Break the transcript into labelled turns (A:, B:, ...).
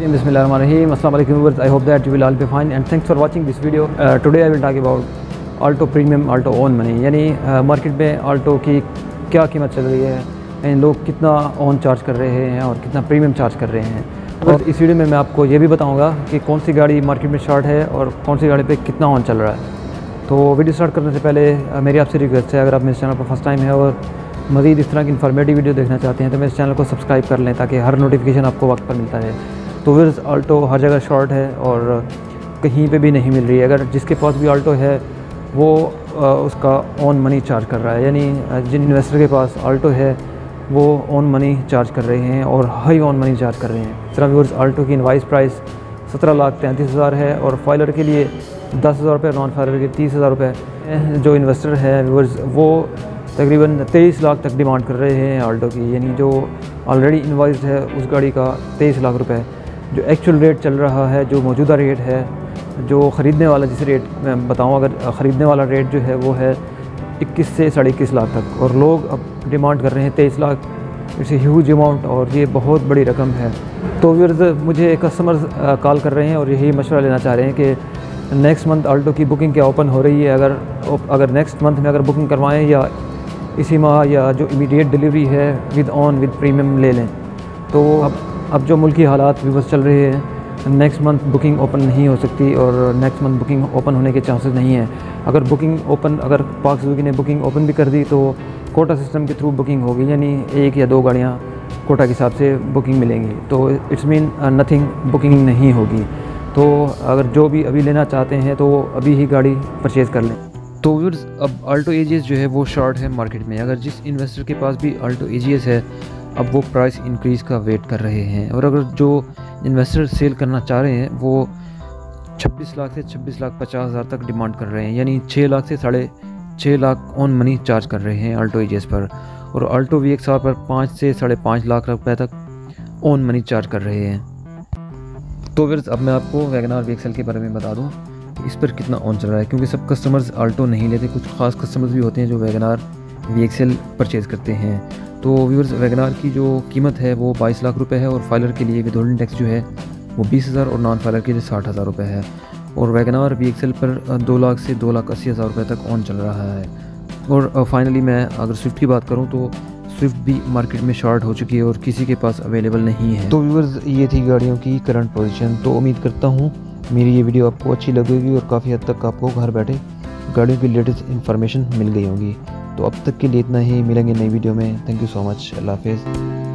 A: Bismillahirrahmanirrahim. Assalamu alaikum viewers. I hope that you will all be fine and thanks for watching this video. Uh, Alto Premium Alto Own Money यानी market में Alto की क्या कीमत चल रही है यानी लोग कितना ऑन चार्ज कर रहे हैं और कितना प्रीमियम चार्ज कर रहे हैं और इस वीडियो में मैं आपको ये भी बताऊँगा कि कौन सी गाड़ी मार्केट में शॉर्ट है और कौन सी गाड़ी पे कितना ऑन चल रहा है तो वीडियो स्टार्ट करने से पहले uh, मेरी आपसे रिक्वेस्ट है अगर आप मेरे चैनल पर फ़र्स्ट टाइम है और मज़ीद इस तरह की इन्फॉर्मेटिव वीडियो देखना चाहते हैं तो मेरे चैनल को सब्सक्राइब कर लें ताकि हर नोटिफिकेशन आपको वक्त पर मिलता रहे तो फिर आल्टो हर जगह शॉर्ट है और कहीं पे भी नहीं मिल रही है। अगर जिसके पास भी आल्टो है, वो उसका ऑन मनी चार्ज कर रहा है। यानी जिन इन्वेस्टर के पास आल्टो है, वो ऑन मनी चार्ज कर रहे हैं और हाई ऑन मनी चार्ज कर रहे हैं। सिर्फ़ व्यूर्स आल्टो की इन्वाइस प्राइस सत्रह लाख तैंतीस हज़ार है और फाइलर के लिए दस हज़ार रुपये नॉन फाइलर के तीस हज़ार रुपये जो इन्वेस्टर है व्यूवर्स वो तकरीबन तेईस लाख तक डिमांड कर रहे हैं आल्टो की। यानी जो ऑलरेडी इन्वाइस्ड है, उस गाड़ी का तेईस लाख रुपए जो एक्चुअल रेट चल रहा है, जो मौजूदा रेट है, जो ख़रीदने वाला, जिस रेट मैं बताऊँ, अगर ख़रीदने वाला रेट जो है, वो है इक्कीस से साढ़े इक्कीस लाख तक। और लोग अब डिमांड कर रहे हैं तेईस लाख। इट्स ह्यूज अमाउंट और ये बहुत बड़ी रकम है। तो फिर मुझे कस्टमर कॉल कर रहे हैं और यही मशवरा लेना चाह रहे हैं कि नेक्स्ट मंथ आल्टो की बुकिंग क्या ओपन हो रही है? अगर अगर नेक्स्ट मंथ में अगर बुकिंग करवाएँ या इसी माह या जो इमीडिएट डिलीवरी है विद ऑन विद प्रीमियम ले लें। तो अब अब जो मुल्की हालात बस चल रहे हैं नेक्स्ट मंथ बुकिंग ओपन नहीं हो सकती और नेक्स्ट मंथ बुकिंग ओपन होने के चांसेस नहीं हैं। अगर बुकिंग ओपन अगर पाक सुजुकी ने बुकिंग ओपन भी कर दी तो कोटा सिस्टम के थ्रू बुकिंग होगी, यानी एक या दो गाड़ियाँ कोटा के हिसाब से बुकिंग मिलेंगी। तो इट्स मीन नथिंग बुकिंग नहीं होगी। तो अगर जो भी अभी लेना चाहते हैं तो अभी ही गाड़ी परचेज़ कर लें। तो व्यूर्स अब आल्टो एजीएस जो है, वो शॉर्ट है मार्केट में। अगर जिस इन्वेस्टर के पास भी आल्टो एजीएस है अब वो प्राइस इंक्रीज़ का वेट कर रहे हैं। और अगर जो इन्वेस्टर सेल करना चाह रहे हैं, वो 26 लाख से 26 लाख पचास हज़ार तक डिमांड कर रहे हैं। यानी 6 लाख से साढ़े छः लाख ऑन मनी चार्ज कर रहे हैं अल्टो एजेस पर। और अल्टो वी एक्स पर पाँच से साढ़े पाँच लाख रुपए तक ऑन मनी चार्ज कर रहे हैं। तो फिर अब मैं आपको वैगनार वी के बारे में बता दूँ इस पर कितना ऑन चल रहा है। क्योंकि सब कस्टमर्स आल्टो नहीं लेते, कुछ ख़ास कस्टमर्स भी होते हैं जो वैगनार वी परचेज़ करते हैं। तो व्यूवर्स वैगनार की जो कीमत है वो बाईस लाख रुपए है और फाइलर के लिए विद टैक्स जो है वो बीस हज़ार और नॉन फाइलर के लिए साठ हज़ार रुपये है। और वैगनार वी पर दो लाख से दो लाख अस्सी हज़ार रुपये तक ऑन चल रहा है। और फाइनली मैं अगर स्विफ्ट की बात करूँ तो स्विफ्ट भी मार्केट में शॉर्ट हो चुकी है और किसी के पास अवेलेबल नहीं है। तो व्यूवर्स ये थी गाड़ियों की करंट पोजीशन तो उम्मीद करता हूँ मेरी ये वीडियो आपको अच्छी लगेगी और काफ़ी हद तक आपको घर बैठे गाड़ियों की लेटेस्ट इन्फॉर्मेशन मिल गई होगी। तो अब तक के लिए इतना ही। मिलेंगे नई वीडियो में। थैंक यू सो मच अल्लाह हाफिज़।